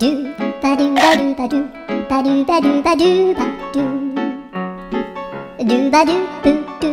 Do ba do ba do ba do ba do ba do ba do ba do do ba do boo do